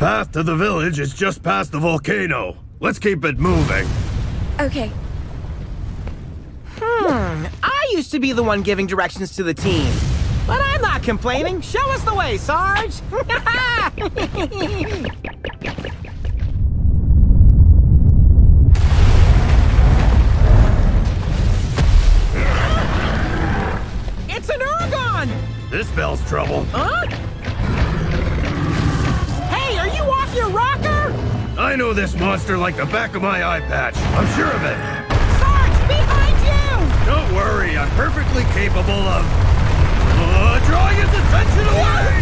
The path to the village is just past the volcano. Let's keep it moving. Okay. Hmm, I used to be the one giving directions to the team. But I'm not complaining. Show us the way, Sarge. it's an Uragaan! This spells trouble. Huh? Off your rocker? I know this monster like the back of my eye patch. I'm sure of it. Sarge, behind you! Don't worry, I'm perfectly capable of... Uh, drawing its attention away!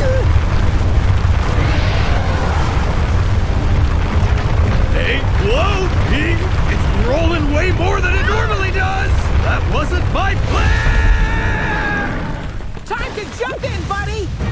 Hey, whoa! He, it's rolling way more than it normally does! That wasn't my plan! Time to jump in, buddy!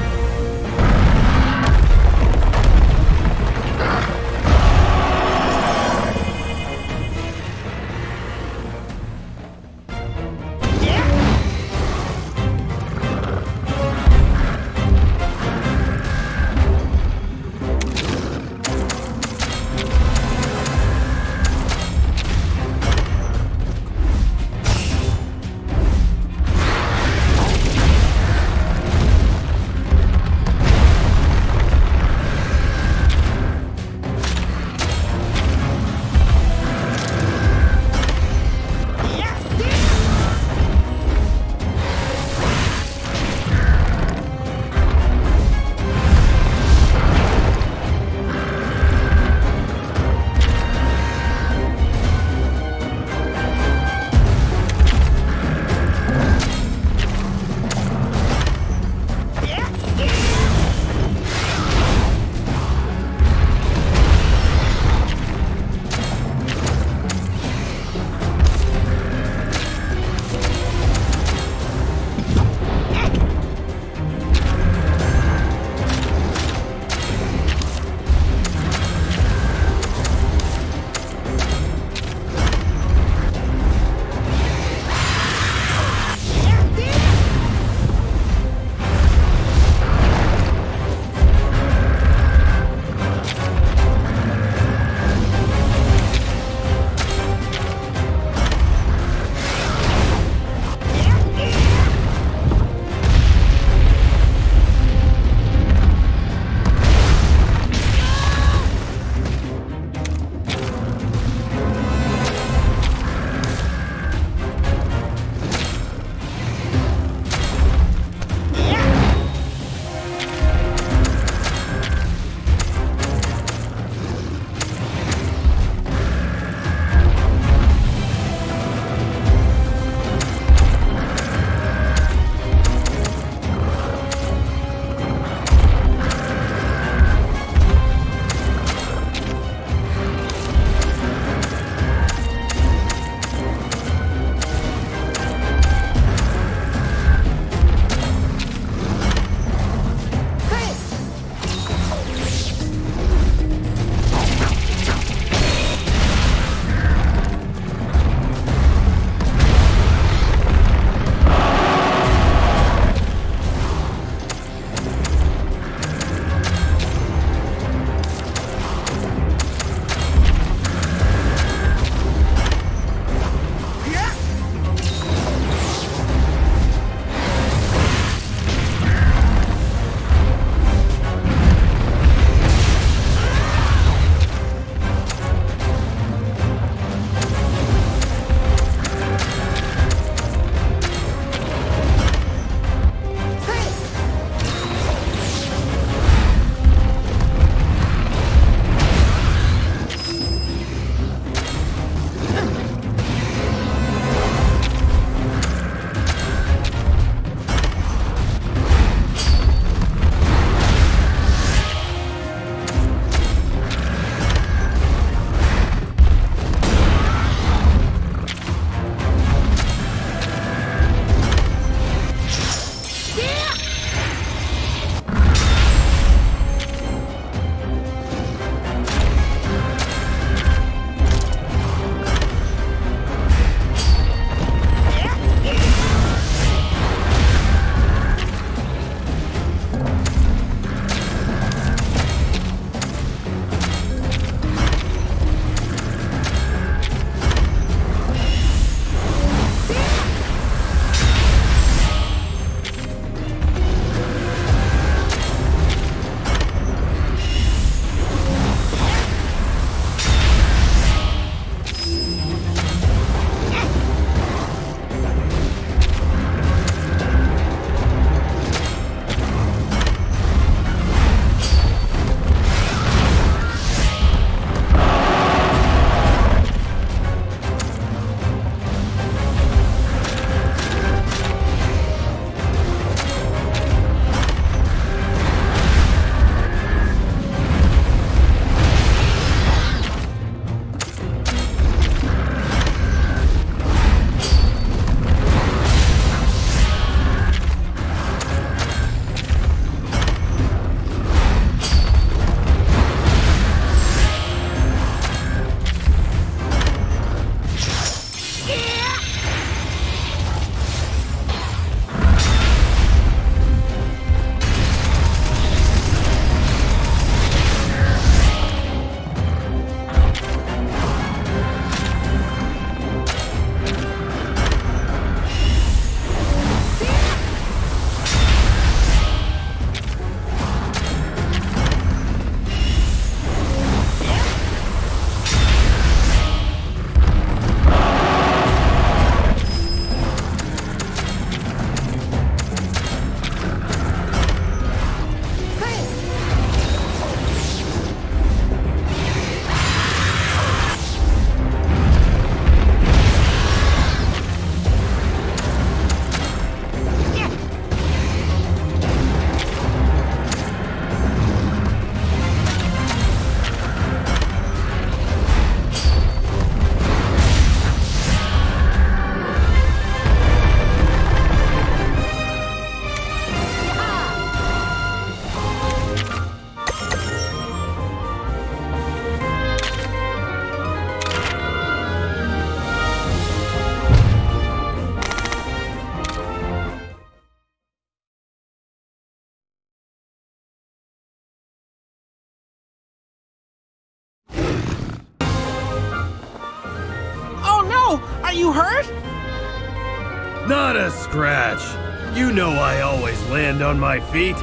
On my feet.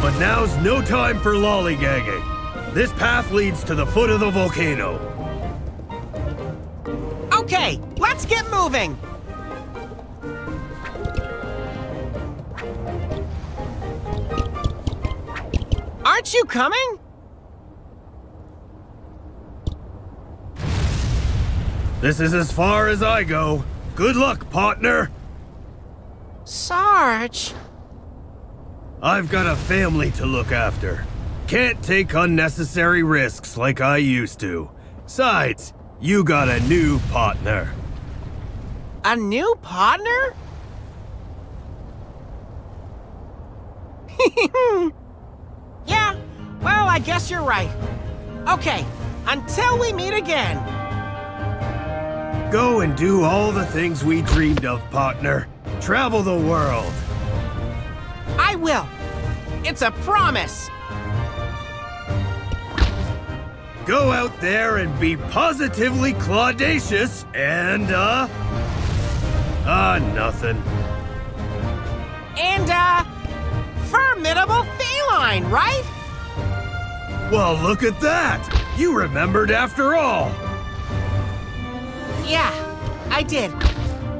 But now's no time for lollygagging. This path leads to the foot of the volcano. Okay, let's get moving. Aren't you coming? This is as far as I go. Good luck, partner. Sarge. I've got a family to look after. Can't take unnecessary risks like I used to. Sides, you got a new partner. A new partner? yeah, well, I guess you're right. Okay, until we meet again. Go and do all the things we dreamed of, partner. Travel the world. I will. It's a promise. Go out there and be positively clawdacious and, uh... Ah, uh, nothing. And, uh, formidable feline, right? Well, look at that! You remembered after all! Yeah, I did.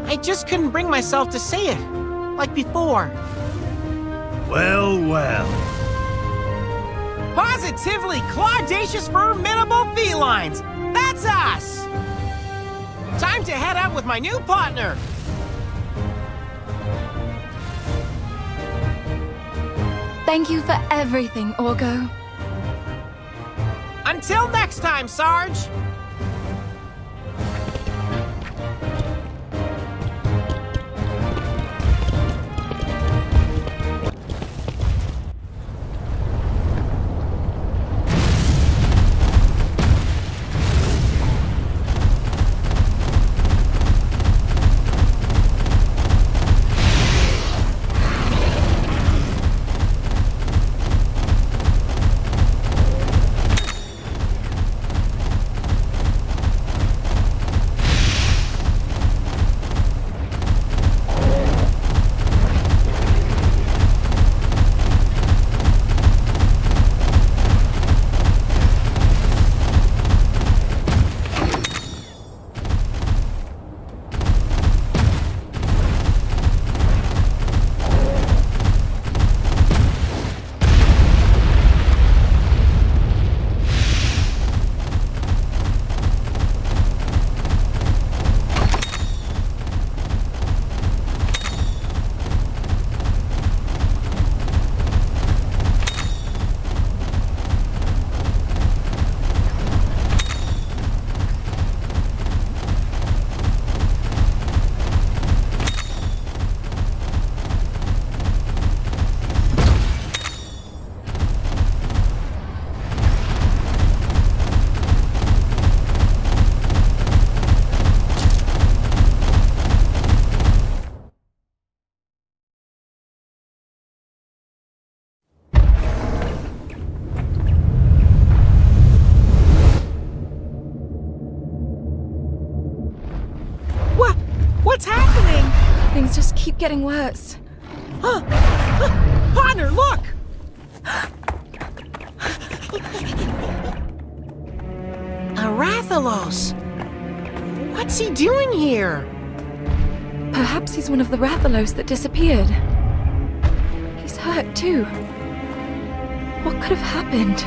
I just couldn't bring myself to say it, like before. Well, well. Positively clawdacious formidable felines! That's us! Time to head out with my new partner! Thank you for everything, Orgo. Until next time, Sarge! Getting worse. Partner, look! A Rathalos! What's he doing here? Perhaps he's one of the Rathalos that disappeared. He's hurt too. What could have happened?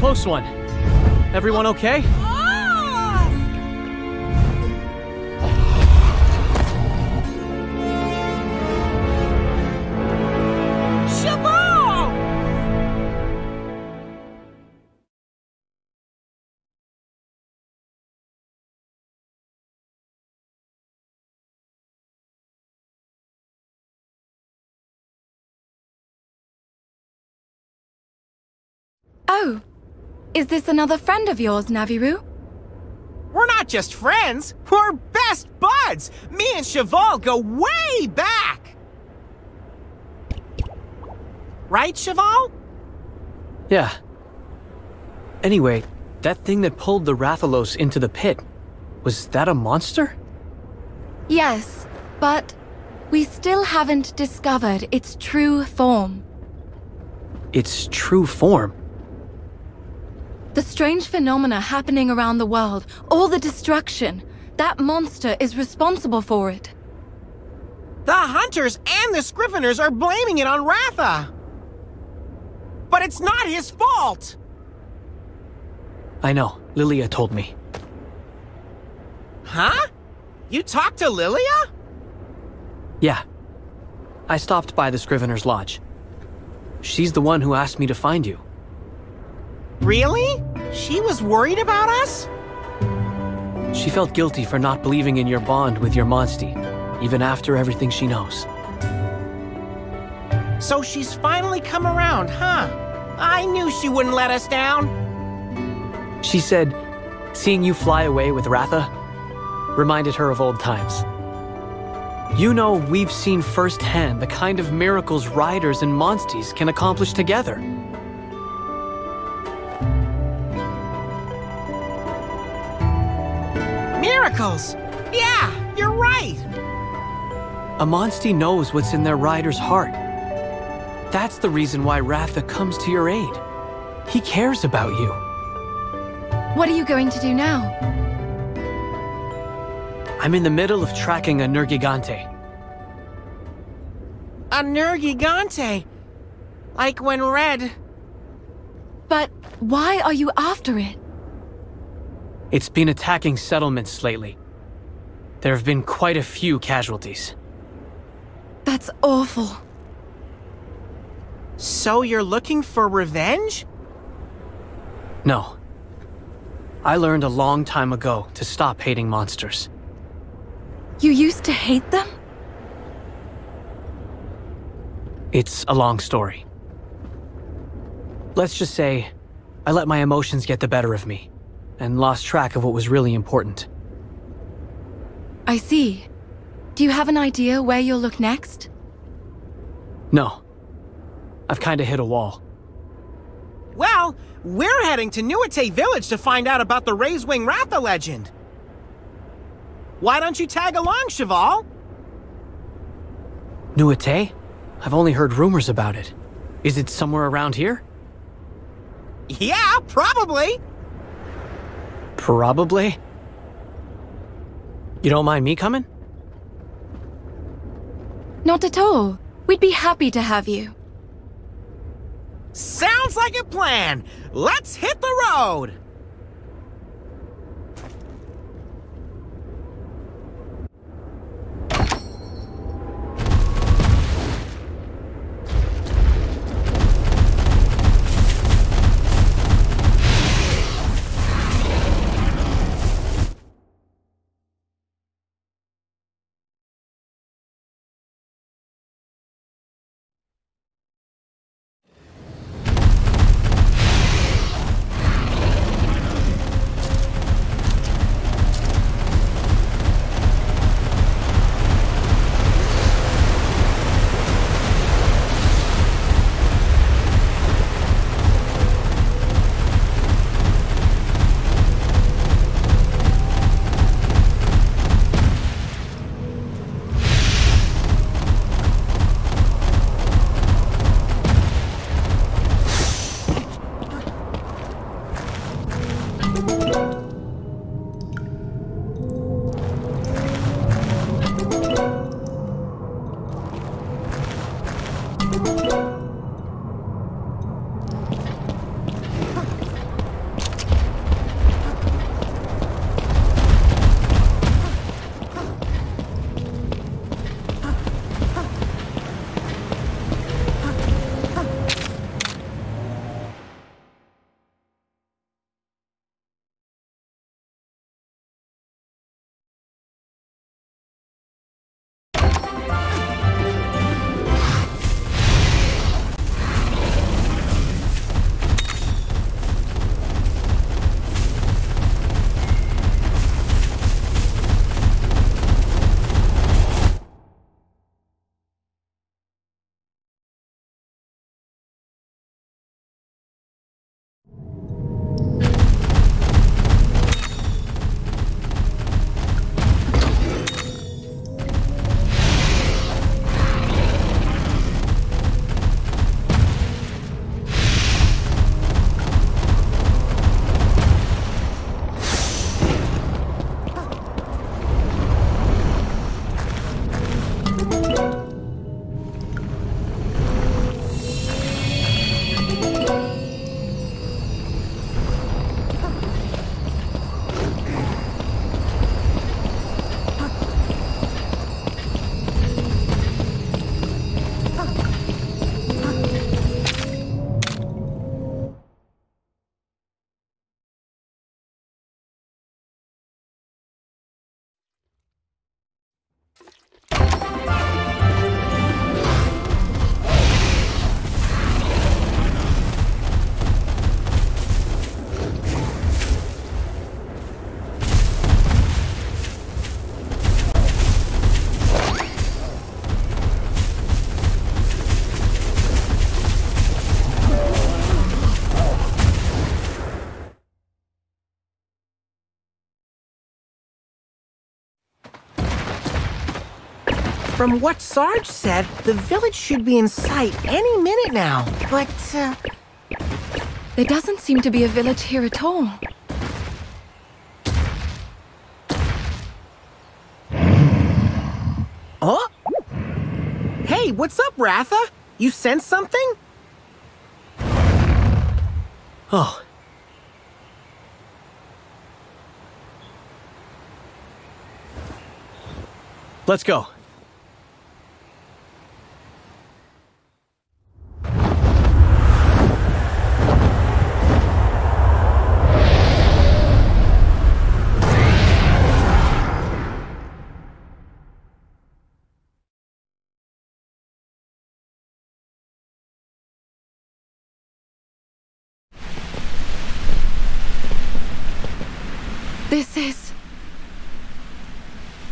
Close one. Everyone okay? Oh, is this another friend of yours, Navirou? We're not just friends, we're best buds! Me and Cheval go way back! Right, Cheval? Yeah. Anyway, that thing that pulled the Rathalos into the pit, was that a monster? Yes, but we still haven't discovered its true form. Its true form? The strange phenomena happening around the world, all the destruction, that monster is responsible for it. The Hunters and the Scriveners are blaming it on Ratha! But it's not his fault! I know, Lilia told me. Huh? You talked to Lilia? Yeah. I stopped by the Scrivener's Lodge. She's the one who asked me to find you. Really? She was worried about us? She felt guilty for not believing in your bond with your Monstie, even after everything she knows. So she's finally come around, huh? I knew she wouldn't let us down. She said, seeing you fly away with Ratha reminded her of old times. You know, we've seen firsthand the kind of miracles riders and monsties can accomplish together. Miracles! Yeah, you're right! A monstie knows what's in their rider's heart. That's the reason why Ratha comes to your aid. He cares about you. What are you going to do now? I'm in the middle of tracking a Nergigante. A Nergigante! Like when Red... But why are you after it? It's been attacking settlements lately. There have been quite a few casualties. That's awful. So you're looking for revenge? No. I learned a long time ago to stop hating monsters. You used to hate them? It's a long story. Let's just say, I let my emotions get the better of me, and lost track of what was really important. I see. Do you have an idea where you'll look next? No. I've kinda hit a wall. Well, we're heading to Nuate Village to find out about the Razewing Ratha legend. Why don't you tag along, Cheval? Nuate? I've only heard rumors about it. Is it somewhere around here? Yeah, probably. Probably. You don't mind me coming? Not at all. We'd be happy to have you. Sounds like a plan. Let's hit the road. From what Sarge said, the village should be in sight any minute now. But, uh... There doesn't seem to be a village here at all. Oh? Hey, what's up, Ratha? You sense something? Oh. Let's go.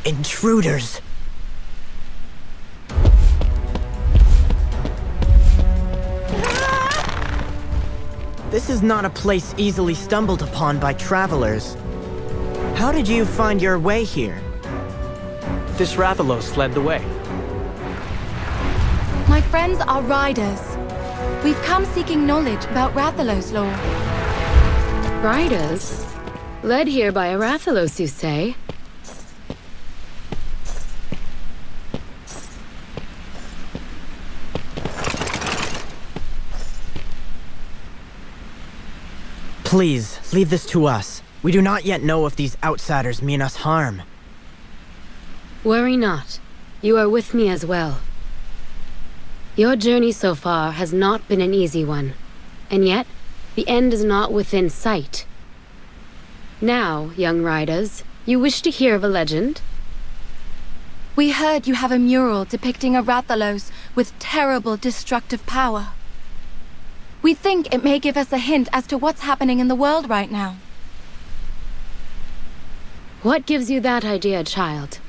Intruders. This is not a place easily stumbled upon by travelers. How did you find your way here? This Rathalos led the way. My friends are riders. We've come seeking knowledge about Rathalos lore. Riders? Led here by a Rathalos, you say? Please, leave this to us. We do not yet know if these outsiders mean us harm. Worry not. You are with me as well. Your journey so far has not been an easy one, and yet, the end is not within sight. Now, young riders, you wish to hear of a legend? We heard you have a mural depicting a Rathalos with terrible destructive power. We think it may give us a hint as to what's happening in the world right now. What gives you that idea, child?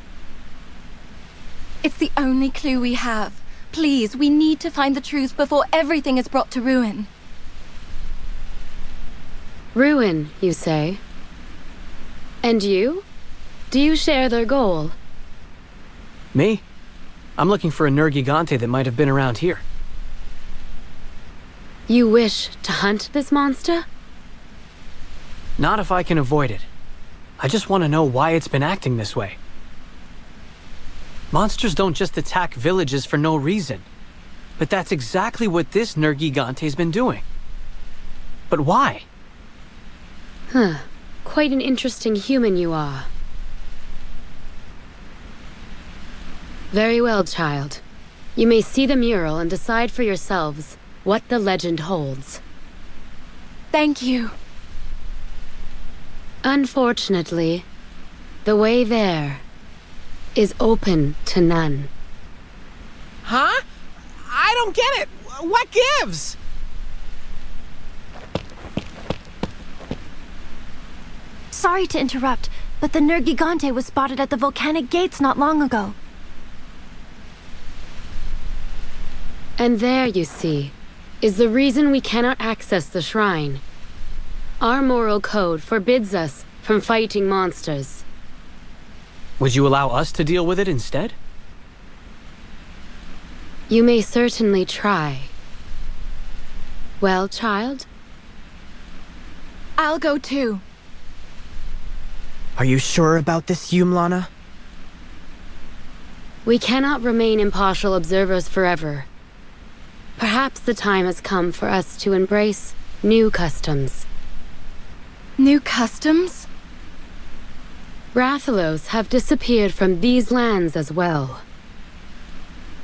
It's the only clue we have. Please, we need to find the truth before everything is brought to ruin. Ruin, you say? And you? Do you share their goal? Me? I'm looking for a Nergigante that might have been around here. You wish to hunt this monster? Not if I can avoid it. I just want to know why it's been acting this way. Monsters don't just attack villages for no reason. But that's exactly what this Nergigante's been doing. But why? Huh. Quite an interesting human you are. Very well, child. You may see the mural and decide for yourselves what the legend holds. Thank you. Unfortunately, the way there is open to none. Huh? I don't get it. What gives? Sorry to interrupt, but the Nergigante was spotted at the volcanic gates not long ago. And there, you see, is the reason we cannot access the shrine. Our moral code forbids us from fighting monsters. Would you allow us to deal with it instead? You may certainly try. Well, child? I'll go too. Are you sure about this, Umlana? We cannot remain impartial observers forever. Perhaps the time has come for us to embrace new customs. New customs? Rathalos have disappeared from these lands as well.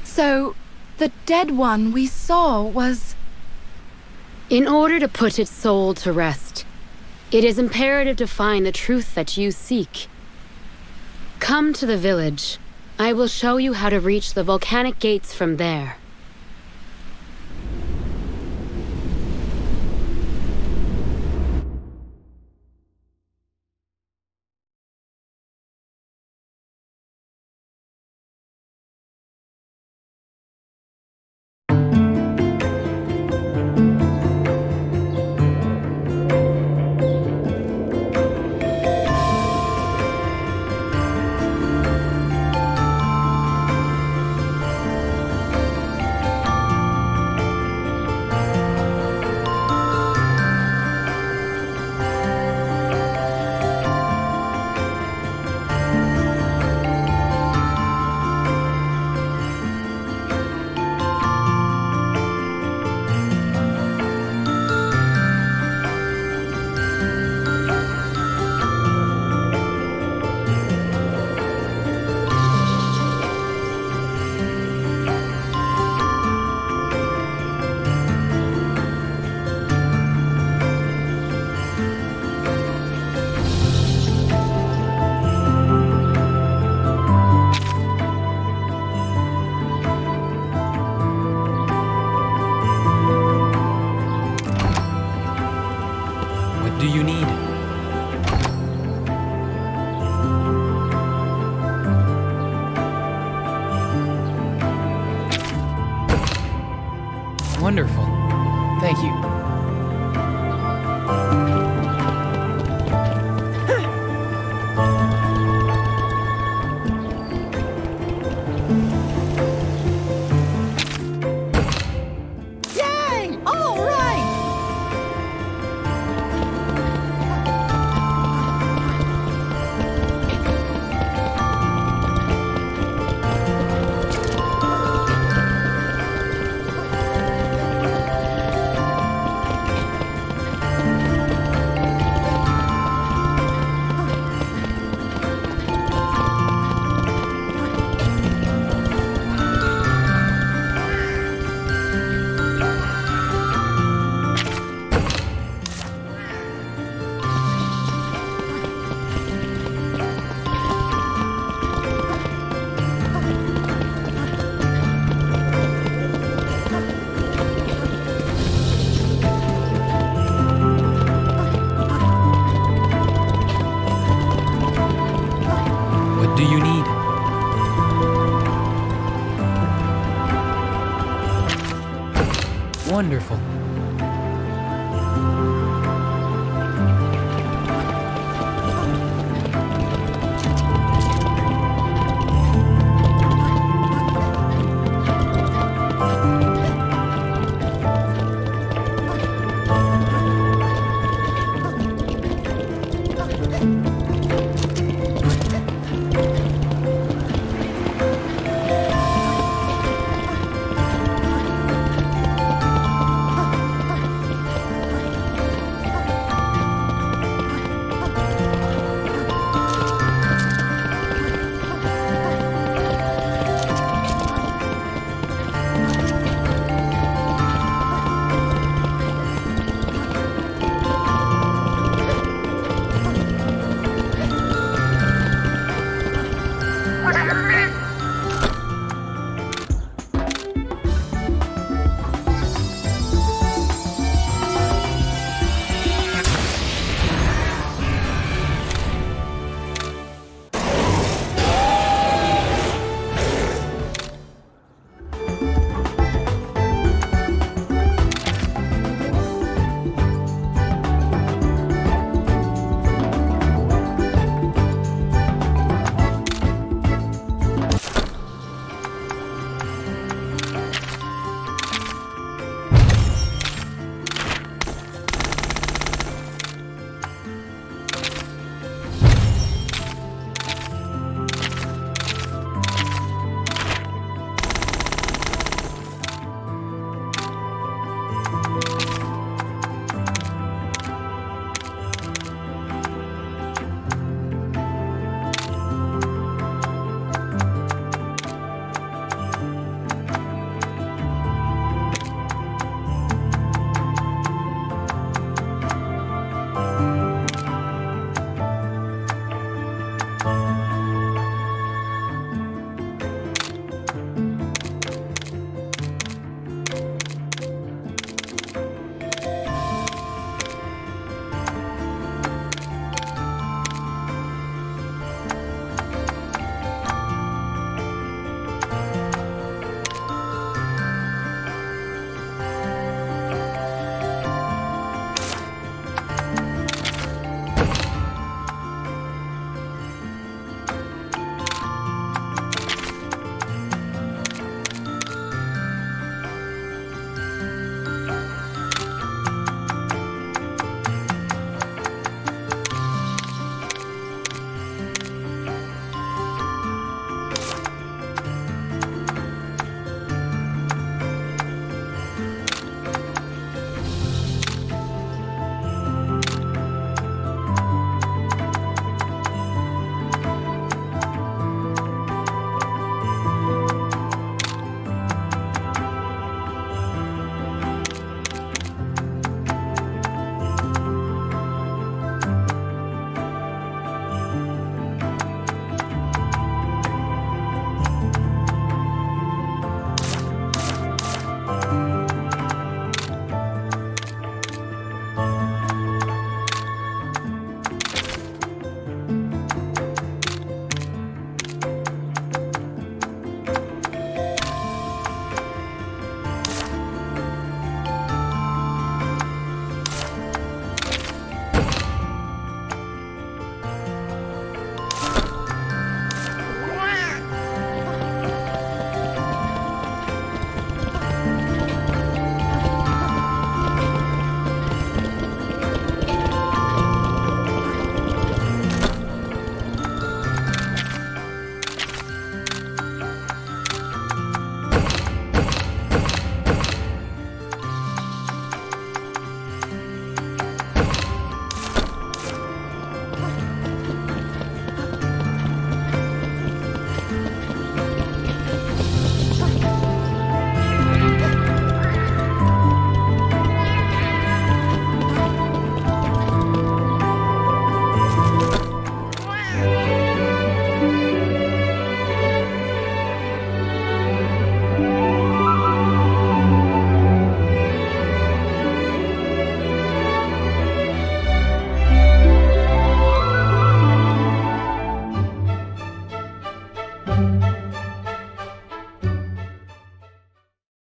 So, the dead one we saw was... In order to put its soul to rest, it is imperative to find the truth that you seek. Come to the village. I will show you how to reach the volcanic gates from there.